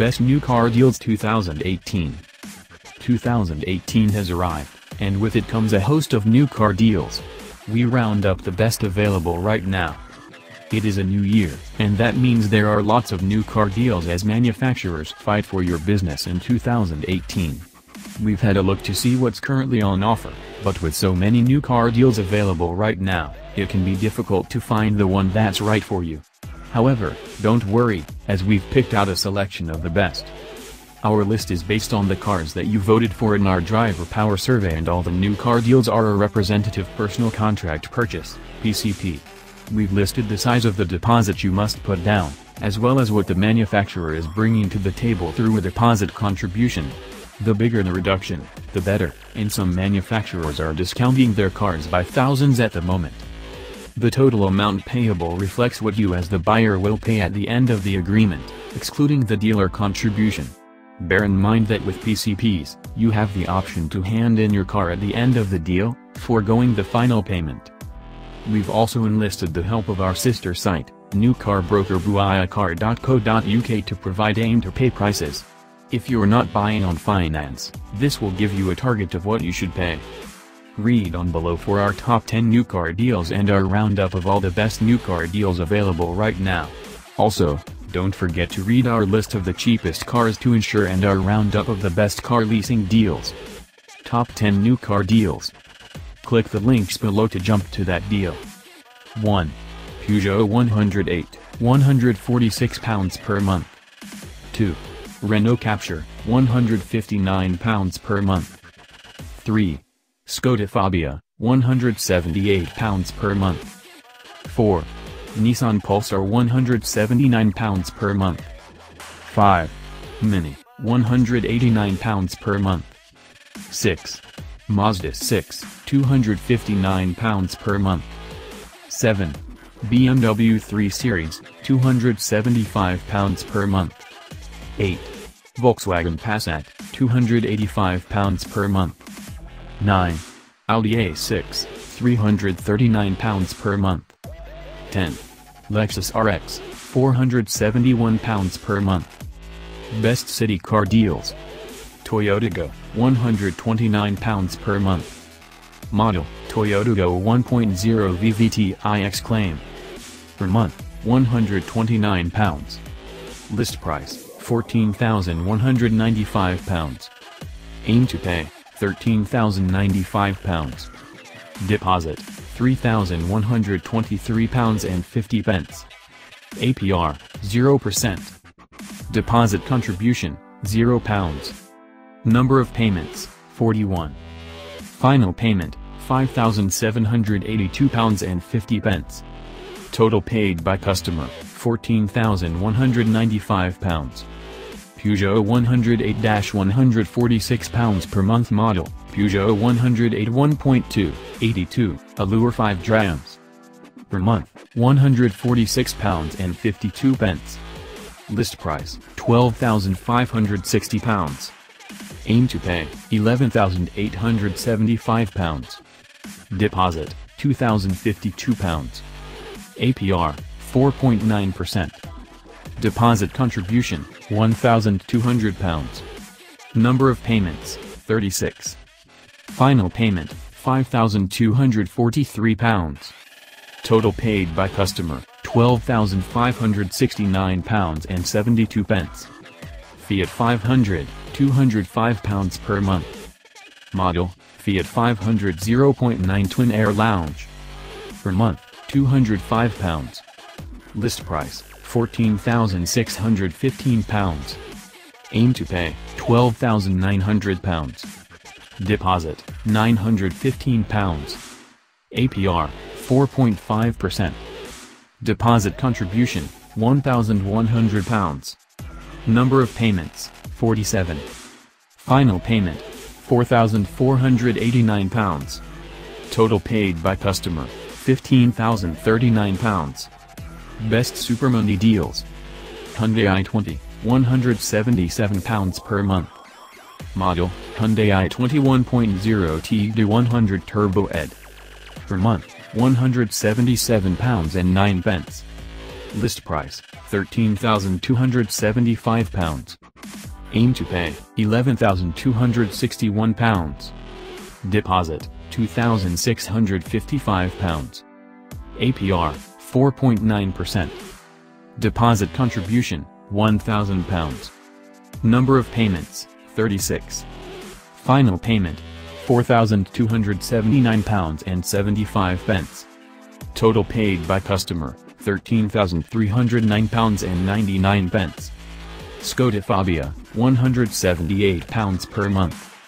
Best New Car Deals 2018 2018 has arrived, and with it comes a host of new car deals. We round up the best available right now. It is a new year, and that means there are lots of new car deals as manufacturers fight for your business in 2018. We've had a look to see what's currently on offer, but with so many new car deals available right now, it can be difficult to find the one that's right for you. However, don't worry, as we've picked out a selection of the best. Our list is based on the cars that you voted for in our driver power survey and all the new car deals are a representative personal contract purchase, PCP. We've listed the size of the deposit you must put down, as well as what the manufacturer is bringing to the table through a deposit contribution. The bigger the reduction, the better, and some manufacturers are discounting their cars by thousands at the moment. The total amount payable reflects what you as the buyer will pay at the end of the agreement, excluding the dealer contribution. Bear in mind that with PCPs, you have the option to hand in your car at the end of the deal, foregoing the final payment. We've also enlisted the help of our sister site, new car broker to provide aim-to-pay prices. If you're not buying on finance, this will give you a target of what you should pay. Read on below for our top 10 new car deals and our roundup of all the best new car deals available right now. Also, don't forget to read our list of the cheapest cars to insure and our roundup of the best car leasing deals. Top 10 new car deals. Click the links below to jump to that deal. 1. Peugeot 108, 146 pounds per month. 2. Renault Captur, 159 pounds per month. 3. Fabia, 178 pounds per month. 4. Nissan Pulsar 179 pounds per month. 5. Mini, 189 pounds per month. 6. Mazda 6, 259 pounds per month. 7. BMW 3 Series, 275 pounds per month. 8. Volkswagen Passat, 285 pounds per month. 9. Audi A6, 339 pounds per month. 10. Lexus RX, 471 pounds per month. Best City Car Deals. Toyota Aygo, 129 pounds per month. Model, Toyota Aygo 1.0 VVT iX Claim. Per month, 129 pounds. List price, 14,195 pounds. Aim to pay, 13,095 pounds. Deposit, 3,123 pounds and 50 pence. APR, 0%. Deposit contribution, 0 pounds. Number of payments, 41. Final payment, 5,782 pounds and 50 pence. Total paid by customer, 14,195 pounds. Peugeot 108-146 pounds per month model, Peugeot 108 1.2, 82, Allure 5 drams. Per month, 146 pounds and 52 pence. List price, 12,560 pounds. Aim to pay, 11,875 pounds. Deposit, 2,052 pounds. APR, 4.9%. Deposit contribution, 1,200 pounds. Number of payments, 36. Final payment, 5,243 pounds. Total paid by customer, 12,569 pounds and 72 pence. Fiat 500, 205 pounds per month. Model, Fiat 500 0.9 Twin Air Lounge. Per month, 205 pounds. List price, 14,615 pounds. Aim to pay, 12,900 pounds. Deposit, 915 pounds. APR, 4.5%. Deposit contribution, 1,100 pounds. Number of payments, 47. Final payment, 4,489 pounds. Total paid by customer, 15,039 pounds. Super Supermini deals. Hyundai i20, 177 pounds per month. Model, Hyundai i20 1.0 TD100 Turbo Ed. Per month, 177 pounds and 9 pence. List price, £13,275. Aim to pay, £11,261. Deposit, £2,655. APR, 4.9%. Deposit contribution, £1,000. Number of payments, 36. Final payment, £4,279.75. Total paid by customer, £13,309.99. Skoda Fabia, £178 per month.